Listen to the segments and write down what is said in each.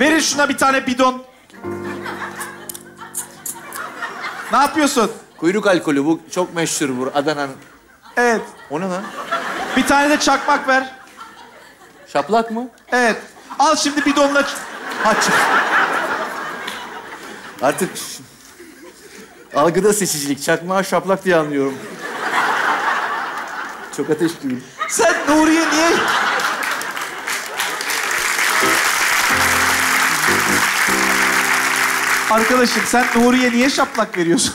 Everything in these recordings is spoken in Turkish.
Verin şuna bir tane bidon. Ne yapıyorsun? Kuyruk alkolü bu çok meşhur bu Adana'nın. Evet. O ne lan? Bir tane de çakmak ver. Şaplak mı? Evet. Al şimdi bidonla... Aç. Artık algıda seçicilik. Çakmağı şaplak diye anlıyorum. Çok ateşliyim. Sen Nuriye niye... Arkadaşım sen Nuriye niye şaplak veriyorsun?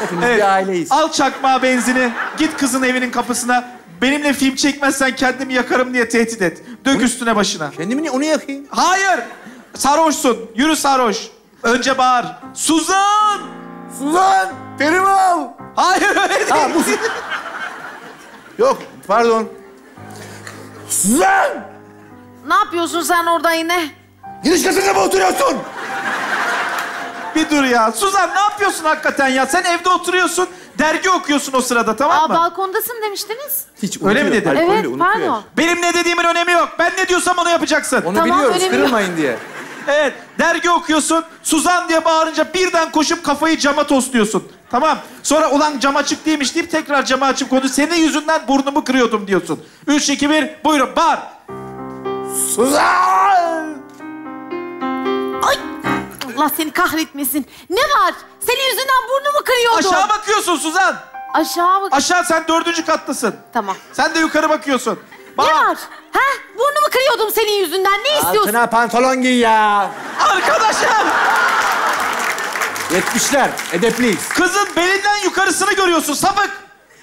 Hepimiz Evet. bir aileyiz. Al çakmağı benzini. Git kızın evinin kapısına. Benimle film çekmezsen kendimi yakarım diye tehdit et. Dök üstüne başına. Kendimi niye onu yakayım? Hayır. Sarhoşsun. Yürü sarhoş. Önce bağır. Suzan! Suzan! Terimi al! Hayır öyle değil. Ha, bu... Yok, pardon. Suzan! Ne yapıyorsun sen orada yine? Giriş katında mı oturuyorsun? Bir dur ya. Suzan ne yapıyorsun hakikaten ya? Sen evde oturuyorsun. Dergi okuyorsun o sırada tamam Aa, mı? balkondasın demiştiniz. Hiç Öyle mi alkollü Evet, unutuyor. pardon. Benim ne dediğimin önemi yok. Ben ne diyorsam onu yapacaksın. Onu Tamam, biliyoruz, önemi yok. kırılmayın diye. Evet, dergi okuyorsun. Suzan diye bağırınca birden koşup kafayı cama tosluyorsun. Tamam. Sonra ulan cam açık değilmiş deyip tekrar camı açıp konuş. Senin yüzünden burnumu kırıyordum diyorsun. Üç, iki, bir. Buyurun bağır. Suzan! Allah seni kahretmesin. Ne var? Senin yüzünden burnumu kırıyordum. Aşağı bakıyorsun Suzan. Aşağı bak. Aşağı sen dördüncü kattasın. tamam. Sen de yukarı bakıyorsun. Ne Bağır. var? Ha? Burnumu kırıyordum senin yüzünden. Ne istiyorsun? Altına pantolon giy ya. Arkadaşım. Yetmişler, edepliyiz. Kızın belinden yukarısını görüyorsun sapık.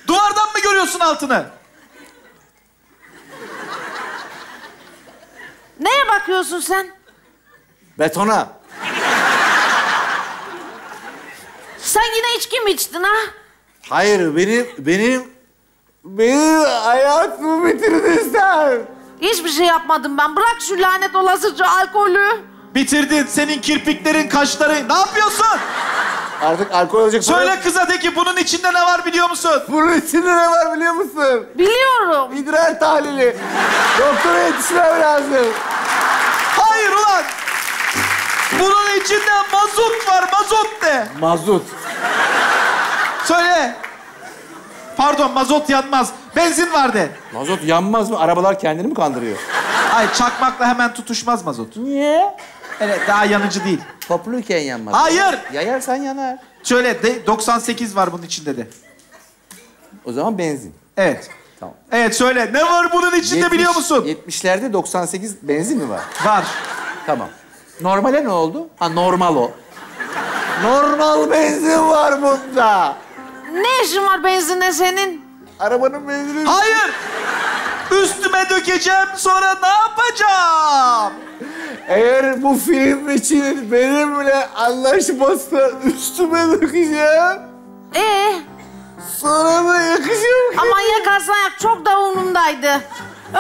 Duvardan mı görüyorsun altını? Neye bakıyorsun sen? Betona. Sen yine içki mi içtin ha? Hayır, benim, benim, benim hayatımı bitirdin sen. Hiçbir şey yapmadım ben. Bırak şu lanet olasıca alkolü. Bitirdin. Senin kirpiklerin, kaşların. Ne yapıyorsun? Artık alkol olacak. Söyle kıza de ki bunun içinde ne var biliyor musun? Bunun içinde ne var biliyor musun? Biliyorum. İdrar tahlili. Doktora yetişmem lazım. Hayır ulan. Bunun içinde mazot var, mazot de. Mazut. Söyle. Pardon, mazot yanmaz. Benzin var de. Mazot yanmaz mı? Arabalar kendini mi kandırıyor? Ay çakmakla hemen tutuşmaz mazot. Niye? Evet, daha yanıcı değil. Topluyken yanmaz. Hayır. Yayarsan yanar. Şöyle de 98 var bunun içinde de. O zaman benzin. Evet. Tamam. Evet söyle. Ne var bunun içinde biliyor musun? 70'lerde 98 benzin mi var? Var. Tamam. Normale ne oldu? Ha normal o. Normal benzin var bunda. Ne işin var benzinle senin? Arabanın benzini... Hayır. Üstüme dökeceğim sonra ne yapacağım? Eğer bu film için benimle anlaşmazsa üstüme dökeceğim. Ee, Sonra da yakacağım. aman yakarsan yak çok da umurumdaydı.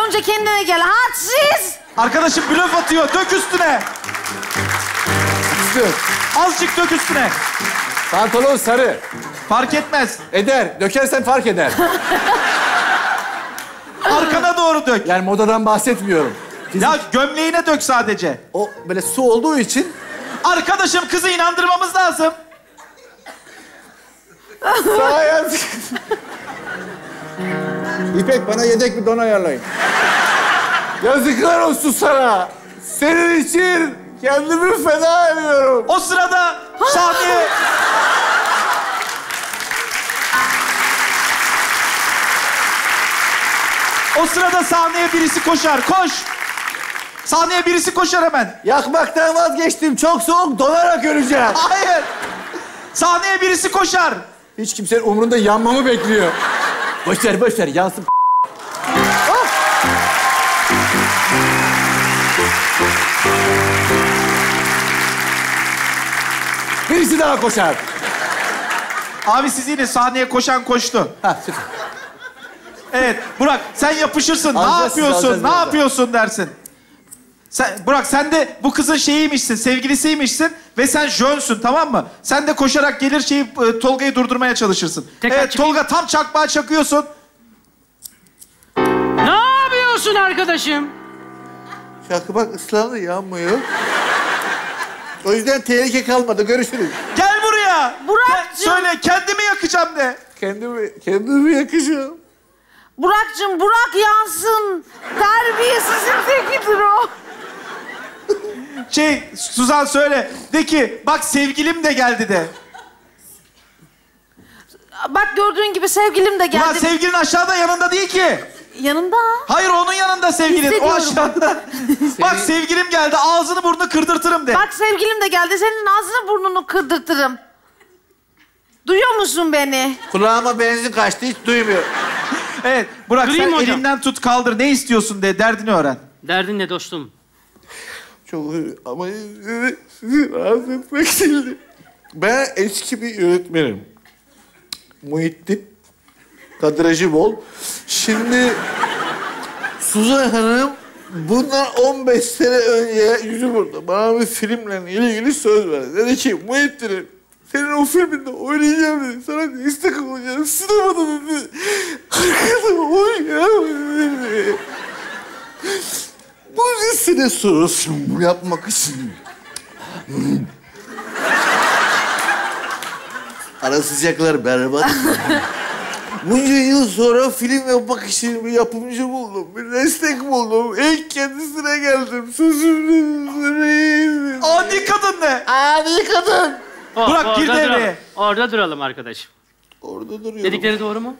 Önce kendine gel. Hadsiz. Arkadaşım blöf atıyor. Dök üstüne. Üstü. Azıcık dök üstüne. Pantolon sarı. Fark etmez. Eder. Dökersen fark eder. Arkana doğru dök. Yani modadan bahsetmiyorum. Ya gömleğine dök sadece. O böyle su olduğu için Arkadaşım kızı inandırmamız lazım. Yaz. İpek bana yedek bir don ayarlayın. Yazıklar olsun sana. Senin için kendimi feda ediyorum. O sırada sahneye... o sırada sahneye birisi koşar. Koş. Sahneye birisi koşar hemen. Yakmaktan vazgeçtim. Çok soğuk donarak öleceğim. Hayır. Sahneye birisi koşar. Hiç kimsenin umurunda yanmamı bekliyor. Boş ver, boş ver. Yansın. Birisi daha koşar. Abi siz yine sahneye koşan koştu. Ha, süper. Evet Burak sen yapışırsın. ne Alacağız sizi, yapıyorsun? alacağız ne birazdan. yapıyorsun dersin. Sen, Burak sen de bu kızın şeyiymişsin, sevgilisiymişsin ve sen jönsün tamam mı? Sen de koşarak gelir şeyi e, Tolga'yı durdurmaya çalışırsın. Tekrar evet çıkayım. Tolga tam çakmağa çakıyorsun. Ne yapıyorsun arkadaşım? Çakmak ıslandı yanmıyor. O yüzden tehlike kalmadı. Görüşürüz. Gel buraya. Burak'cığım. Ke- söyle kendimi yakacağım de. Kendimi, kendimi yakacağım. Burak'cığım Burak yansın. Terbiyesizin tekidir o. Şey Suzan söyle. De ki bak sevgilim de geldi de. Bak gördüğün gibi sevgilim de Ulan geldi. sevgilin aşağıda yanında değil ki. Yanımda. Hayır onun yanında sevgilin. O Hissediyorum. aşağıda. Bak sevgilim geldi ağzını burnunu kırdırtırım de. Bak sevgilim de geldi. Senin ağzını burnunu kırdırtırım. Duyuyor musun beni? Kulağıma benzin kaçtı hiç duymuyor. Evet Burak Durayım sen hocam? elimden tut kaldır. Ne istiyorsun de derdini öğren. Derdin ne dostum? Çok ama sizi, sizi rahatsız etmek değildi. Ben eski bir öğretmenim. Muhittin. Kadrajı bol. Şimdi Suzan Hanım bundan 15 sene önce yüzü burada bana bir filmle ilgili söz verdi. Dedi ki Muhittin'im senin o filminde oynayacağım dedi. Sana destek olacağım. Sinemada dedi. Arkada oynayacağım dedi. Bu size sorusun yapmak için. Ara sıcaklar berbat. Bunca yıl sonra film yapmak için bir yapımcı buldum. Bir destek buldum. İlk kendisine geldim. Sözümü Adi kadın de. Adi kadın. O- Burak, orada gir devreye. duralım. Orada duralım arkadaşım. Orada duruyorum. Dedikleri doğru mu?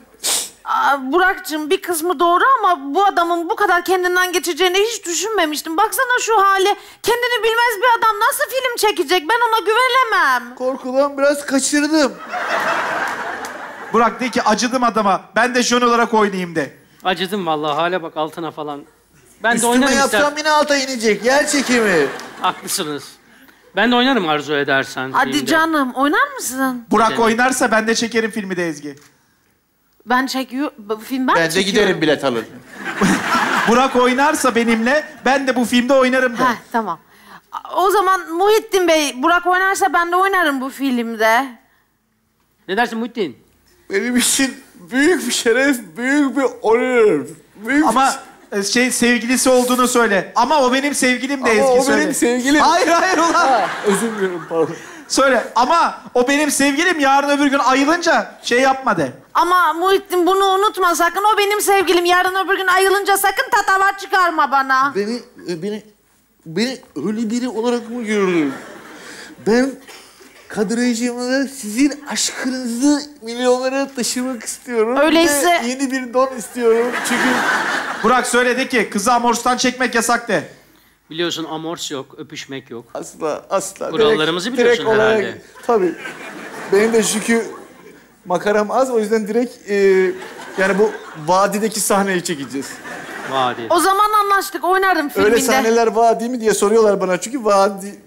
Aa, Burak'cığım bir kısmı doğru ama bu adamın bu kadar kendinden geçeceğini hiç düşünmemiştim. Baksana şu hale. Kendini bilmez bir adam nasıl film çekecek? Ben ona güvenemem. Korkudan biraz kaçırdım. Burak de ki acıdım adama. Ben de jön olarak oynayayım de. Acıdım vallahi hale bak altına falan. Ben de Üstüme oynarım yapsam ister. yine alta inecek. Yer çekimi. Haklısınız. Ben de oynarım arzu edersen. Hadi filmde. canım oynar mısın? Burak Gidelim. oynarsa ben de çekerim filmi de Ezgi. Ben çekiyor, film ben, Ben de çekiyorum? giderim bilet alır. Burak oynarsa benimle ben de bu filmde oynarım de. Heh, tamam. O zaman Muhittin Bey, Burak oynarsa ben de oynarım bu filmde. Ne dersin Muhittin? Benim için büyük bir şeref, büyük bir onur. Büyük Ama e, şey sevgilisi olduğunu söyle. Ama o benim sevgilim de Ama Ezgi o söyle. benim sevgilim. Hayır hayır ulan. Ha, özür dilerim pardon. Söyle ama o benim sevgilim yarın öbür gün ayılınca şey yapma de. Ama Muhittin bunu unutma sakın. O benim sevgilim. Yarın öbür gün ayılınca sakın tatavar çıkarma bana. Beni, beni, beni öyle biri olarak mı gördün? Ben kadrajımda sizin aşkınızı milyonlara taşımak istiyorum. Öyleyse- Ve yeni bir don istiyorum. Çünkü Burak söyle de ki kızı amorstan çekmek yasak de. Biliyorsun amors yok, öpüşmek yok. asla, asla. Kurallarımızı direkt, biliyorsun direkt olarak, herhalde. Tabii. Benim de çünkü makaram az. O yüzden direkt e, yani bu vadideki sahneyi çekeceğiz. Vadi. O zaman anlaştık. Oynarım filminde. Öyle sahneler vadi mi diye soruyorlar bana. Çünkü vadi...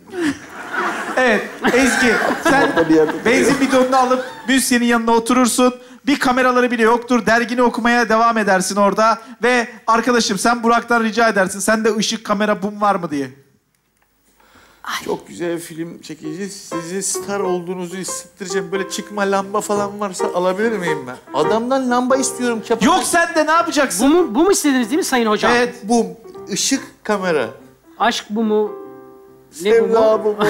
Evet Ezgi sen Orada bir yerde benzin bidonunu alıp müzisyenin yanına oturursun. Bir kameraları bile yoktur. Dergini okumaya devam edersin orada. Ve arkadaşım sen Burak'tan rica edersin. Sende ışık, kamera, bum var mı diye. Çok güzel film çekeceğiz. Size star olduğunuzu hissettireceğim. Böyle çıkma lamba falan varsa alabilir miyim ben? Adamdan lamba istiyorum. Çapa. Yok sen de ne yapacaksın? Bu mu, bu mu istediniz değil mi sayın hocam? Evet. Bum. ışık, kamera. Aşk bu mu? Ne bu mu? Sevda bu mu?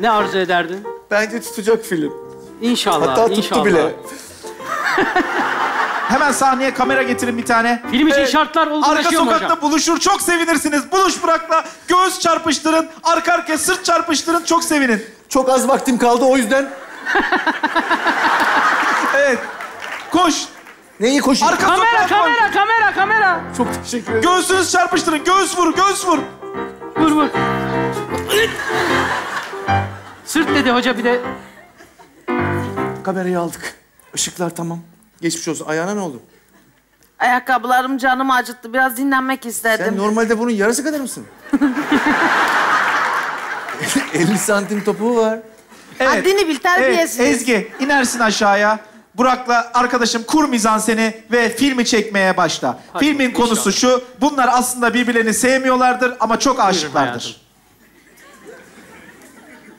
Ne arzu ederdin? Bence tutacak film. İnşallah, Hatta tuttu inşallah. bile. Hemen sahneye kamera getirin bir tane. Film için Evet. şartlar Arka olgunlaşıyor mu sokakta hocam? buluşur. Çok sevinirsiniz. Buluş Burak'la. Göğüs çarpıştırın. Arka arkaya sırt çarpıştırın. Çok sevinin. Çok az vaktim kaldı o yüzden. Evet. Koş. Neyi koşayım? Arka Kamera, sokağa koş. kamera, kamera, kamera. Çok teşekkür ederim. Göğsünüz çarpıştırın. Göğüs vur. Göğüs vur. Vur vur. Sırt dedi hoca bir de. Kamerayı aldık. Işıklar tamam. Geçmiş olsun. Ayağına ne oldu? Ayakkabılarım canımı acıttı. Biraz dinlenmek istedim. Sen normalde bunun yarısı kadar mısın? 50 santim topuğu var. Haddini bil, terbiyesiz. Evet, Ezgi inersin aşağıya. Burak'la arkadaşım kur mizanseni ve filmi çekmeye başla. Hadi Filmin bakalım, konusu şu. Bunlar aslında birbirlerini sevmiyorlardır ama çok aşıklardır.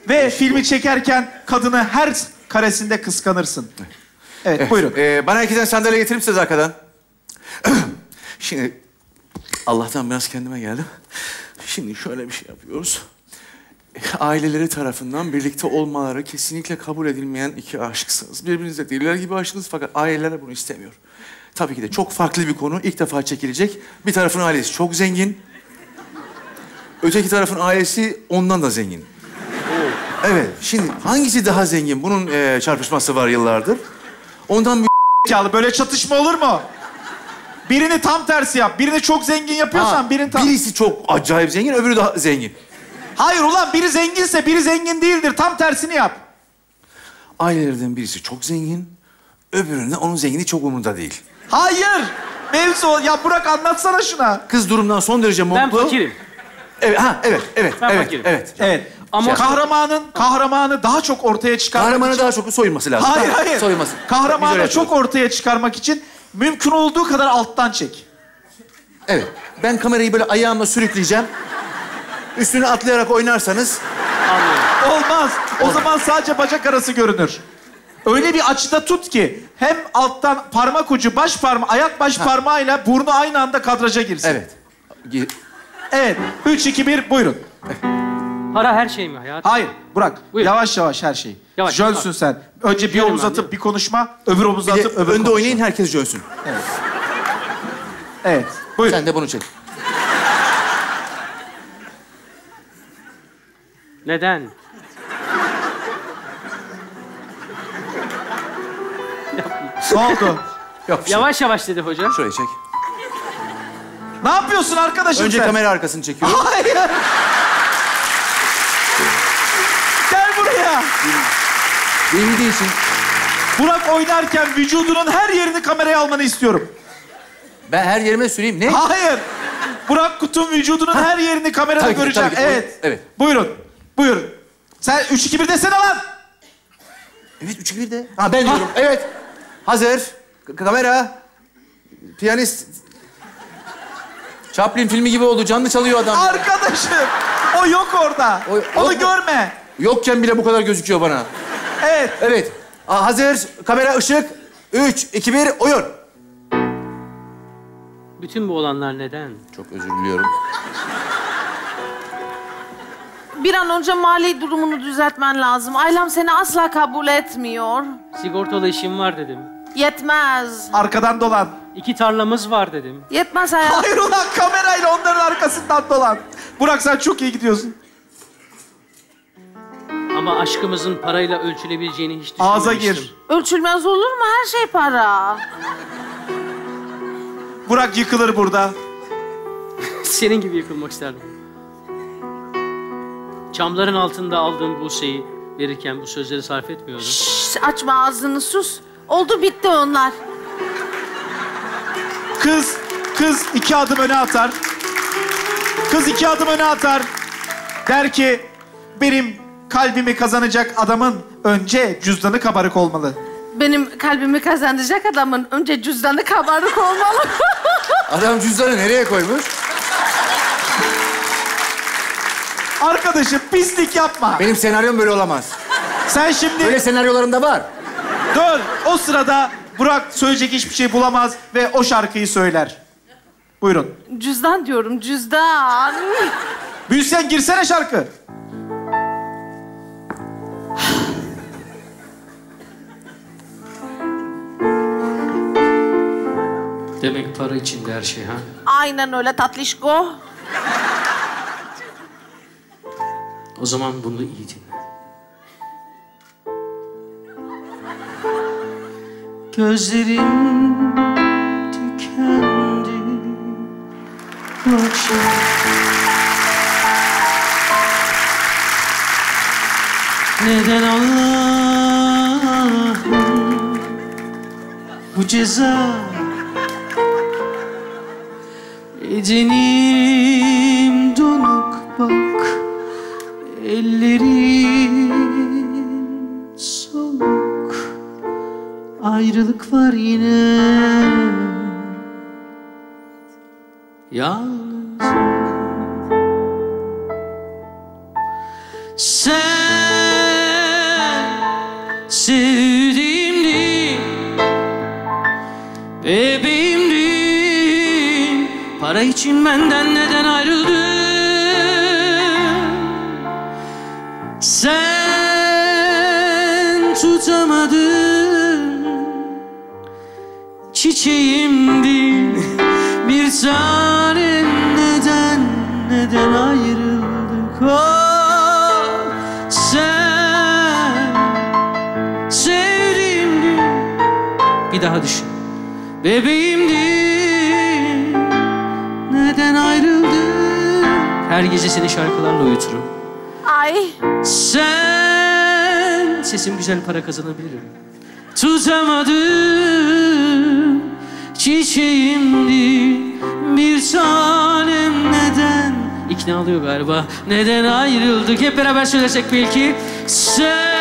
Ve filmi çekerken kadını her karesinde kıskanırsın. Evet, buyurun. Ee, bana tane sandalye getirir misiniz arkadan? Şimdi Allah'tan biraz kendime geldim. Şimdi şöyle bir şey yapıyoruz. Aileleri tarafından birlikte olmaları kesinlikle kabul edilmeyen iki aşıksınız. Birbirinize deliler gibi aşıksınız fakat aileler bunu istemiyor. Tabii ki de çok farklı bir konu. ilk defa çekilecek. Bir tarafın ailesi çok zengin. Öteki tarafın ailesi ondan da zengin. Evet. Şimdi hangisi daha zengin? Bunun eee, çarpışması var yıllardır. Ondan bir Zekalı böyle çatışma olur mu? Birini tam tersi yap. Birini çok zengin yapıyorsan Ha, birini tam... Birisi çok acayip zengin, öbürü daha zengin. Hayır ulan biri zenginse biri zengin değildir. Tam tersini yap. Ailelerden birisi çok zengin, öbürünün de onun zengini çok umurunda değil. Hayır. Mevzu o. Ya Burak anlatsana şuna. Kız durumdan son derece Ben mutlu. fakirim. Evet, ha, evet, evet, Ben evet, fakirim. evet. Evet. Ama- Ama kahramanın kahramanı daha çok ortaya çıkarmak Kahramanı için... daha çok soyulması lazım. Hayır Tamam, hayır. Soyulması. Biz Kahramanı öyle çok yapıyoruz. ortaya çıkarmak için mümkün olduğu kadar alttan çek. Evet. Ben kamerayı böyle ayağımla sürükleyeceğim. Üstüne atlayarak oynarsanız... Olmaz. O zaman sadece bacak arası görünür. Öyle bir açıda tut ki hem alttan parmak ucu baş parmağı, ayak baş parmağıyla burnu aynı anda kadraja girsin. Evet. Gi- Evet. Üç, iki, bir, buyurun. Para her şey mi hayat? Hayır, Burak. Buyur. Yavaş yavaş her şey. Yavaş, Jönsün yavaş. sen. Önce bir omuz ben, atıp bir konuşma, öbür omuzu Bir de atıp öbür önde konuşma. oynayın, herkes görsün. Evet. Buyur. Sen de bunu çek. Neden? Ne oldu? Yok bir şey. Yavaş yavaş dedi hocam. Şurayı çek. ne yapıyorsun arkadaşım Önce sen? kamera arkasını çekiyorum. Hayır. Buraya. Bildiği için Burak oynarken vücudunun her yerini kameraya almanı istiyorum. ben her yerime süreyim. Ne? Hayır. Burak Kut'un vücudunun her yerini kamerada Tabii ki, göreceğim. tabii ki. Evet. Evet. Buyurun. Buyurun. Sen 3 2 1 desene lan. Evet, üç bir de. Ha ben diyorum. Evet. Hazır. K- kamera. Piyanist. Chaplin filmi gibi oldu. Canlı çalıyor adam. Arkadaşım. O yok orada. O- yok Onu mu? görme. Yokken bile bu kadar gözüküyor bana. Evet. Evet. Aa, hazır. Kamera, ışık. Üç, iki, bir, oyun. Bütün bu olanlar neden? Çok özür diliyorum. Bir an önce mali durumunu düzeltmen lazım. Ailem seni asla kabul etmiyor. Sigortalı işim var dedim. Yetmez. Arkadan dolan. İki tarlamız var dedim. Yetmez hayat. Hayır ulan kamerayla onların arkasından dolan. Burak sen çok iyi gidiyorsun. Ama aşkımızın parayla ölçülebileceğini hiç Ağza düşünmemiştim. gir. Ölçülmez olur mu? Her şey para. Burak yıkılır burada. Senin gibi yıkılmak isterdim. Çamların altında aldığım Buse'yi verirken bu sözleri sarf etmiyordum. Şşş, açma ağzını sus. Oldu bitti onlar. Kız, kız iki adım öne atar. Kız iki adım öne atar. Der ki, benim kalbimi kazanacak adamın önce cüzdanı kabarık olmalı. Benim kalbimi kazanacak adamın önce cüzdanı kabarık olmalı. Adam cüzdanı nereye koymuş? Arkadaşım pislik yapma. Benim senaryom böyle olamaz. Sen şimdi Böyle senaryolarım da var. dur. O sırada Burak söyleyecek hiçbir şey bulamaz ve o şarkıyı söyler. Buyurun. cüzdan diyorum cüzdan. Müzisyen girsene şarkı. Demek para içinde her şey ha? Aynen öyle tatlışko. O zaman bunu iyi dinle. Gözlerim tükendi bu akşam. Neden Allah'ım bu ceza Bedenim donuk bak Ellerin soğuk Ayrılık var yine. Yalnız Sevdiğimdin Bebeğimdin için benden neden ayrıldın? Sen tutamadın. Çiçeğimdi bir tane neden neden ayrıldık? Oh, sen sevdiğimdi bir daha düşün. Bebeğimdi neden ayrıldık her gece seni şarkılarla uyuturum. Ay. sen sesim güzel para kazanabilirim. Tutamadım. Çiçeğimdi. Bir tanem neden? İkna oluyor galiba. Neden ayrıldık? Hep beraber söylesek belki. Sen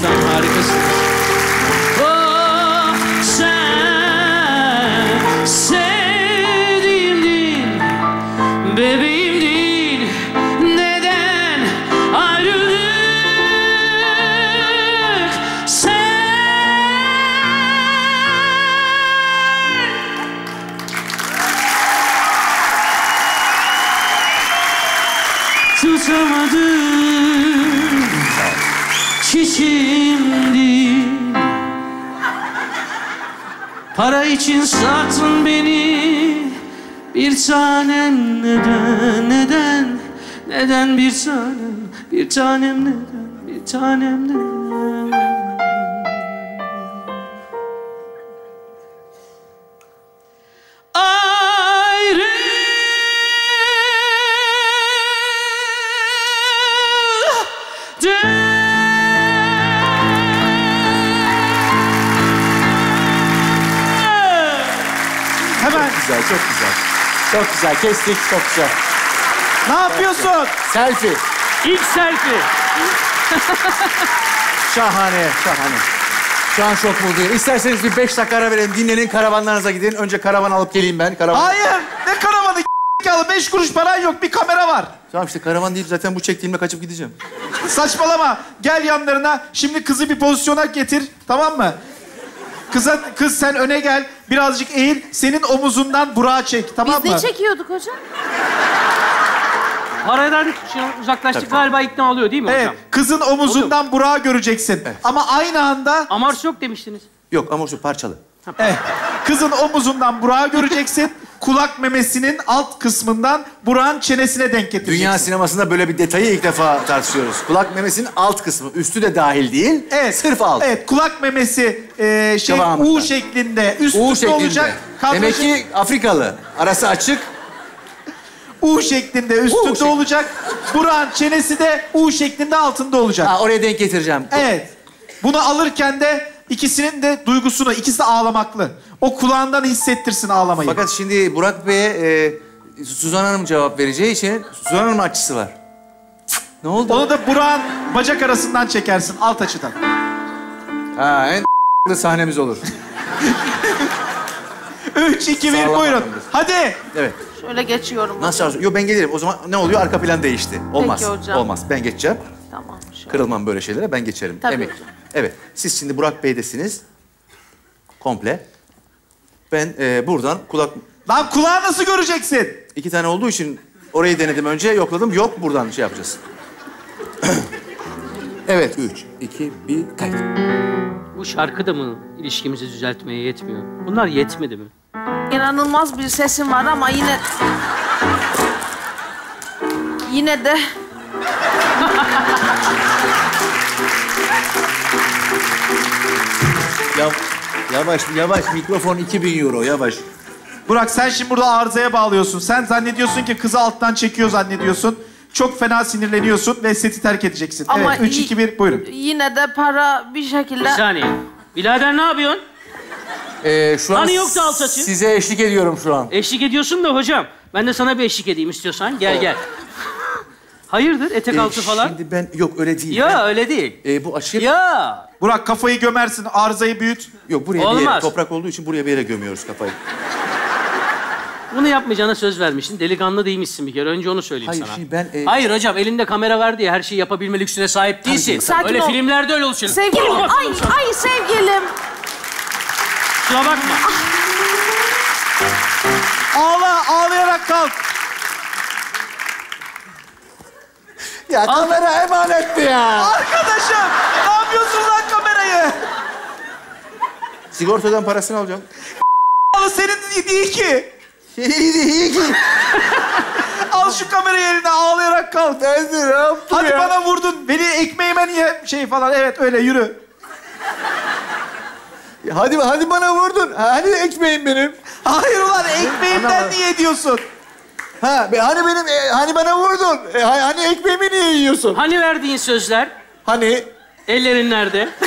Gottes Namen, Heiliges. Tanem bir tanem neden bir tanem neden Hemen Güzel, çok güzel. Çok güzel, kestik, çok güzel. Ne yapıyorsun? Selfie. İlk selfie. Şahane, şahane. Şu an çok mutluyum. İsterseniz bir beş dakika ara verelim, dinlenin, karavanlarınıza gidin. Önce karavan alıp geleyim ben. Karavan... Hayır. Ne karavanı yalı? Beş kuruş paran yok. Bir kamera var. Tamam işte karavan deyip zaten bu çektiğimle kaçıp gideceğim. Saçmalama. Gel yanlarına. Şimdi kızı bir pozisyona getir. Tamam mı? Kıza, kız sen öne gel. Birazcık eğil. Senin omuzundan Burak'ı çek. Tamam Biz mı? ne çekiyorduk hocam? Aradan an uzaklaştık galiba ikna oluyor değil mi Evet. hocam? Kızın omuzundan Burak'ı göreceksin. Ama aynı anda Amars yok demiştiniz. Yok ama şu parçalı. Evet. Kızın omuzundan Burak'ı göreceksin. Kulak memesinin alt kısmından Burak'ın çenesine denk getireceksin. Dünya sinemasında böyle bir detayı ilk defa tartışıyoruz. Kulak memesinin alt kısmı, üstü de dahil değil. Evet. Sırf alt. Evet. Kulak memesi e, şey. U şeklinde üstünde U şeklinde. olacak. Kadrajı- Demek ki Afrikalı. Arası açık. U şeklinde üstünde şeklinde. olacak. Burak'ın çenesi de U şeklinde altında olacak. Ha, oraya denk getireceğim. Evet. Bunu alırken de ikisinin de duygusunu, ikisi de ağlamaklı. O kulağından hissettirsin ağlamayı. Fakat şimdi Burak Bey'e e, Suzan Hanım cevap vereceği için Suzan Hanım'ın açısı var. Ne oldu? Onu da Burak'ın bacak arasından çekersin alt açıdan. Ha, en sahnemiz olur. Üç, iki, bir, buyurun. Hadi. Evet. Şöyle geçiyorum. Nasıl arzu? Yok ben gelirim. O zaman ne oluyor? Arka plan değişti. Olmaz. hocam. Olmaz. Ben geçeceğim. Tamam. Şöyle. Kırılmam böyle şeylere. Ben geçerim. Tabii Emin. hocam. Evet. Siz şimdi Burak Bey'desiniz. Komple. Ben e, buradan kulak... Lan kulağı nasıl göreceksin? iki tane olduğu için orayı denedim önce. Yokladım. Yok buradan şey yapacağız. evet. Üç, iki, bir, kayıt. Bu şarkı da mı ilişkimizi düzeltmeye yetmiyor? Bunlar yetmedi mi? İnanılmaz bir sesim var ama yine... Yine de... Ya, yavaş, yavaş. Mikrofon 2000 euro. Yavaş. Burak sen şimdi burada arızaya bağlıyorsun. Sen zannediyorsun ki kızı alttan çekiyor zannediyorsun. Çok fena sinirleniyorsun ve seti terk edeceksin. Ama evet, üç, iyi- iki, bir, buyurun. Yine de para bir şekilde... Bir saniye. Birader ne yapıyorsun? Ee, şu an Hani yoktu alt saçı? size eşlik ediyorum şu an. Eşlik ediyorsun da hocam. Ben de sana bir eşlik edeyim istiyorsan. Gel gel. Hayırdır etek Ee, altı falan? Şimdi ben yok öyle değil. Ya öyle değil. Ben- Ee, bu açık. Ya. Burak kafayı gömersin, arızayı büyüt. Yok buraya bir yere Olmaz. toprak olduğu için buraya bir yere gömüyoruz kafayı. Bunu yapmayacağına söz vermişsin. Delikanlı değilmişsin bir kere. Önce onu söyleyeyim Hayır, sana. şimdi ben, e- Hayır hocam elinde kamera var diye her şeyi yapabilme lüksüne sahip değilsin. Sakin öyle ol. filmlerde öyle olur şimdi. Sevgilim, ay ay sevgilim. Kusura bakma. Ağla, ağlayarak kalk. Ya kamera emanetti ya. Arkadaşım, ne yapıyorsun lan kamerayı? Sigortadan parasını alacağım. Ağla senin değil ki. İyi iyi ki. Al şu kamerayı eline, ağlayarak kalk. Ben de ne yaptım Hadi ya? bana vurdun. Beni ekmeğime niye şey falan. Evet öyle yürü. Hadi hadi bana vurdun. Ha, Hani ekmeğim benim. Hayır ulan ekmeğimden niye ediyorsun? Ha hani benim e, hani bana vurdun. E, ha- hani ekmeğimi niye yiyorsun? Hani verdiğin sözler? Hani Ellerin nerede?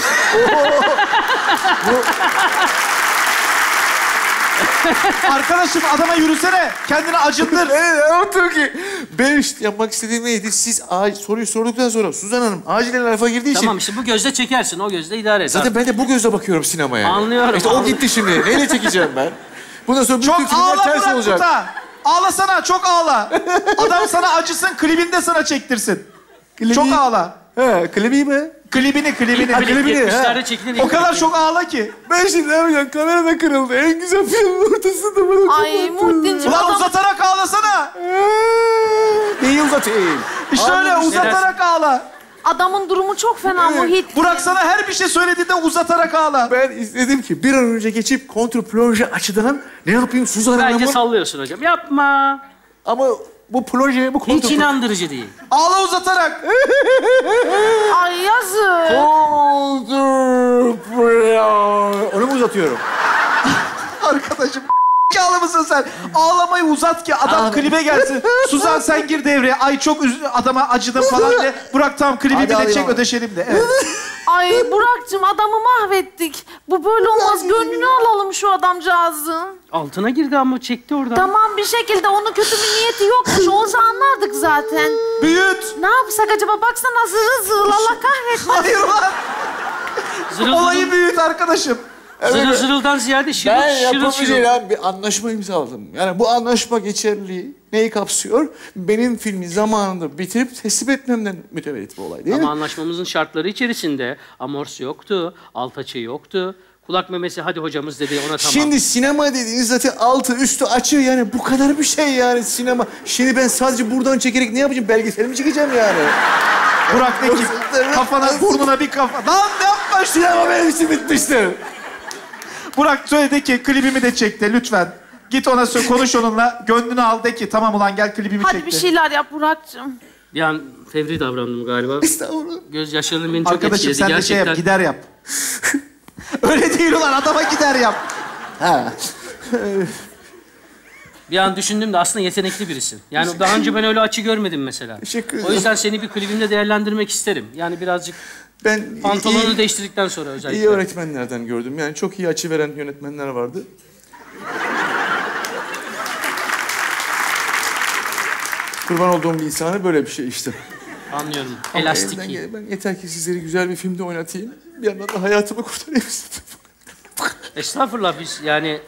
Arkadaşım adama yürüsene. Kendini acındır. ben ne yaptım ki? Ben işte yapmak istediğim neydi? Siz ac- soruyu sorduktan sonra Suzan Hanım acilen lafa girdiği için Tamam işte bu gözle çekersin. O gözle idare et. Zaten ben de bu gözle bakıyorum sinemaya. Anlıyorum, İşte o anlıyorum. gitti şimdi. Neyle çekeceğim ben? Bundan sonra bütün Çok filmler ağla ters Burak olacak. Kuta. Ağlasana çok ağla. Adam sana acısın klibinde sana çektirsin. Klibi- Çok ağla. He, klibi mi? Klibini klibini. Ha, klibini, 70'lerde ha. çekilen O ilk kadar klip. çok ağla ki. Ben şimdi ne yapacağım? Kamera da kırıldı. En güzel filmin ortasında bana Ay kapattın. Muhittin'cim Ulan adam... uzatarak ağlasana. Neyi uzatayım? İşte öyle Anladım. uzatarak ağla. Adamın durumu çok fena Muhittin. Burak sana her bir şey söylediğinde uzatarak ağla. Ben istedim ki bir an önce geçip kontrplonje açıdan ne yapayım Suzan Bence Hanım'ın... sallıyorsun hocam. Yapma. Ama bu proje, bu Hiç inandırıcı değil. Ağla uzatarak. Ay yazık. Kontrplonje... Onu mu uzatıyorum? Arkadaşım Zekalı mısın sen? Ağlamayı uzat ki adam klibe gelsin. Suzan sen gir devreye. Ay çok üz- adama acıdım falan de. Burak tamam klibi Hadi bile alayım çek abi. ödeşelim de. Evet. Ay Burak'cığım adamı mahvettik. Bu böyle olmaz. Gönlünü alalım şu adamcağızın. Altına girdi ama çekti oradan. Tamam bir şekilde onun kötü bir niyeti yokmuş. Olsa anlardık zaten. Büyüt. Ne yapsak acaba? Baksana zırıl zırıl. Allah kahretmesin. Hayır lan. Zırıl Olayı büyüt arkadaşım. Zırıl zırıldan ziyade şırıl Ben şırıl şırıl. yapamayacağım bir anlaşma imzaladım. Yani bu anlaşma geçerli neyi kapsıyor? Benim filmi zamanında bitirip teslim etmemden mütevellit bir olay değil Ama mi? anlaşmamızın şartları içerisinde amors yoktu, alt açı yoktu. Kulak memesi hadi hocamız dedi ona tamam. Şimdi sinema dediğiniz zaten altı üstü açı yani bu kadar bir şey yani sinema. Şimdi ben sadece buradan çekerek ne yapacağım? Belgesel mi çekeceğim yani? Burak de ki kafana burnuna bir kafa. Lan ne yapma Sinema benim için bitmiştir. Burak söyle ki klibimi de çekti lütfen. Git ona söyle konuş onunla. Gönlünü al de ki tamam ulan gel klibimi Hadi çekti. bir şey şeyler yap Burak'cığım. Bir an fevri davrandım galiba. Estağfurullah. Gözyaşlarının beni çok Arkadaşım etkiledi sen de şey yap gider yap. Öyle değil ulan adama gider yap. Ha. Bir an düşündüm de aslında yetenekli birisin. Yani daha önce ben öyle açı görmedim mesela. Teşekkür O ederim. yüzden seni bir klibimde değerlendirmek isterim. Yani birazcık Ben pantolonunu iyi, değiştirdikten sonra özellikle. iyi öğretmenlerden gördüm. Yani çok iyi açı veren yönetmenler vardı. Kurban olduğum bir insana böyle bir şey işte. Anlıyorum. Ama Elastik. Ben yeter ki sizleri güzel bir filmde oynatayım. Bir yandan da hayatımı kurtarayım. Estağfurullah biz yani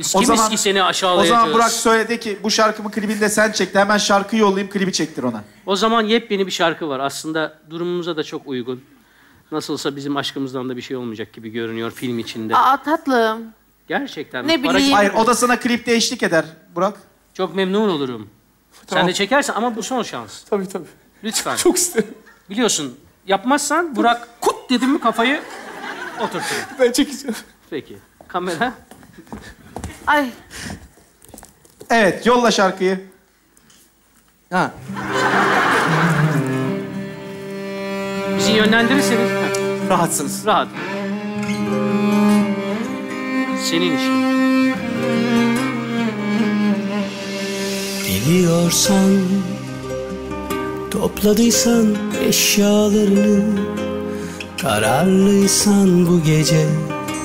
biz O kimiz zaman- ki seni O aşağılayacağız? zaman Burak söyledi ki bu şarkımı klibinde sen çekti. Hemen şarkıyı yollayayım klibi çektir ona. O zaman yepyeni bir şarkı var. Aslında durumumuza da çok uygun. Nasılsa bizim aşkımızdan da bir şey olmayacak gibi görünüyor film içinde. Aa tatlım. Gerçekten. Ne Para- bileyim. Hayır o da sana klipte eşlik eder Burak. Çok memnun olurum. Tamam. Sen de çekersen ama bu son şans. Tabii tabii. Lütfen. Çok isterim. Biliyorsun yapmazsan Burak kut dedim mi kafayı oturturum. Ben çekeceğim. Peki. Kamera. Ay Evet yolla şarkıyı. Ha. Bizi yönlendirirseniz ha, Rahatsınız. rahat. Senin işin. Biliyorsan Topladıysan eşyalarını Kararlıysan bu gece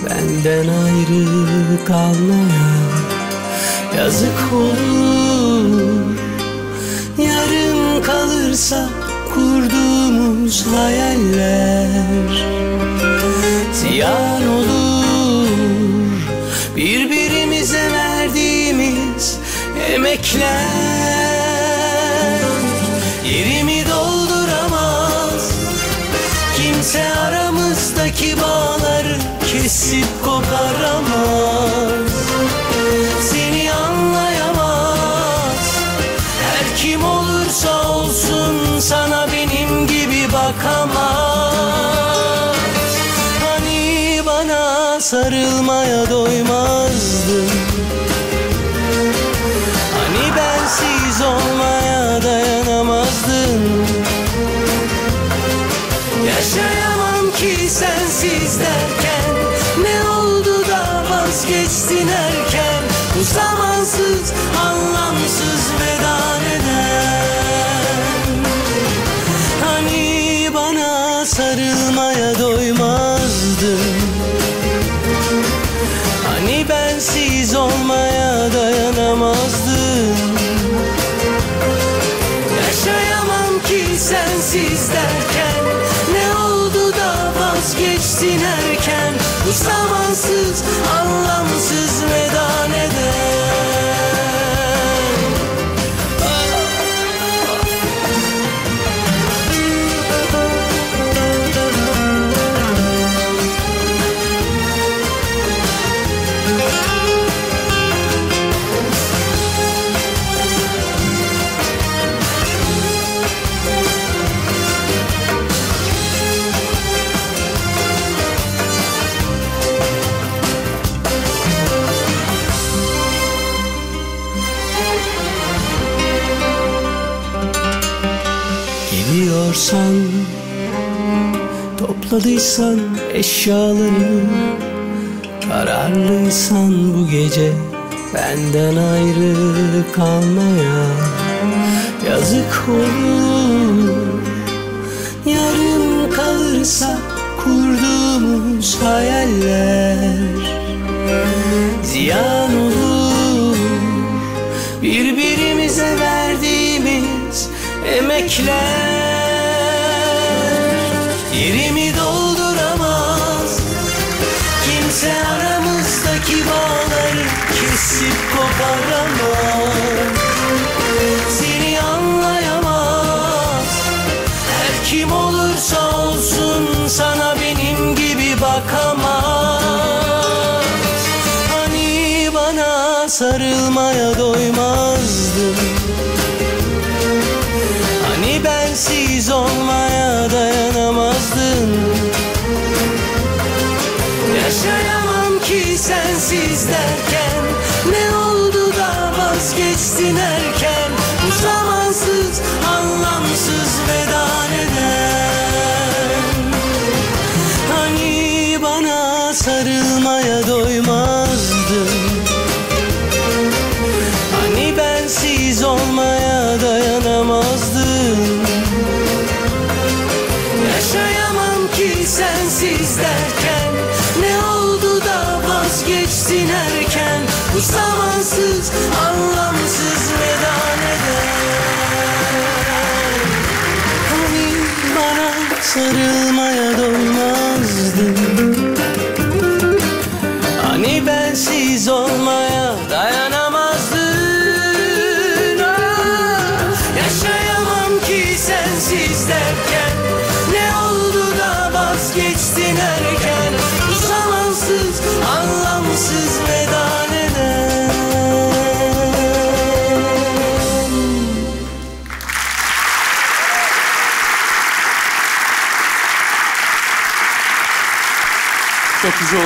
Benden ayrı kalmaya Yazık olur. Yarım kalırsa kurduğumuz hayaller zamansız Allah Topladıysan Topladıysan eşyaları Kararlıysan bu gece Benden ayrı kalmaya. Yazık olur Yarım kalırsa Kurduğumuz hayaller Ziyan olur. Birbirimize verdiğimiz Emekler sensiz Ne oldu da vazgeçtin erken? すや迷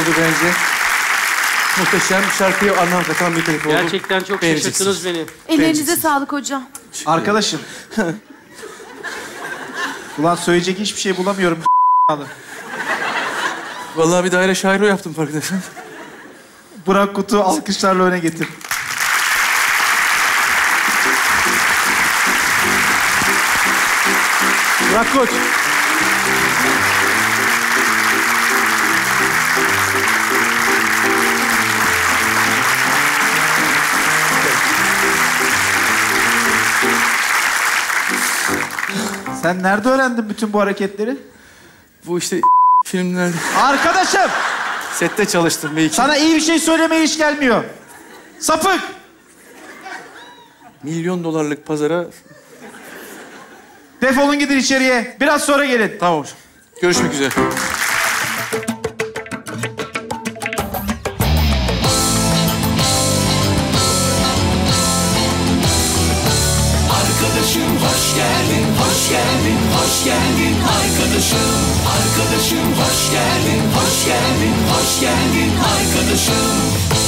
oldu bence. Muhteşem şarkıya anlam katan bir telif oldu. Gerçekten çok Beğeneceksiniz. şaşırttınız beni. Ellerinize sağlık hocam. Arkadaşım. Ulan söyleyecek hiçbir şey bulamıyorum. Vallahi bir daire şairo yaptım farkındaysan. Burak Kut'u alkışlarla öne getir. Burak Kut. Sen nerede öğrendin bütün bu hareketleri? Bu işte filmlerde Arkadaşım sette çalıştım bir iki. sana iyi bir şey söylemeye hiç gelmiyor. Sapık. Milyon dolarlık pazara Defolun gidin içeriye. Biraz sonra gelin. Tamam hocam. Görüşmek üzere. Arkadaşım hoş geldin, hoş geldin, hoş geldin arkadaşım.